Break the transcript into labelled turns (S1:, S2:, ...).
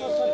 S1: Merci.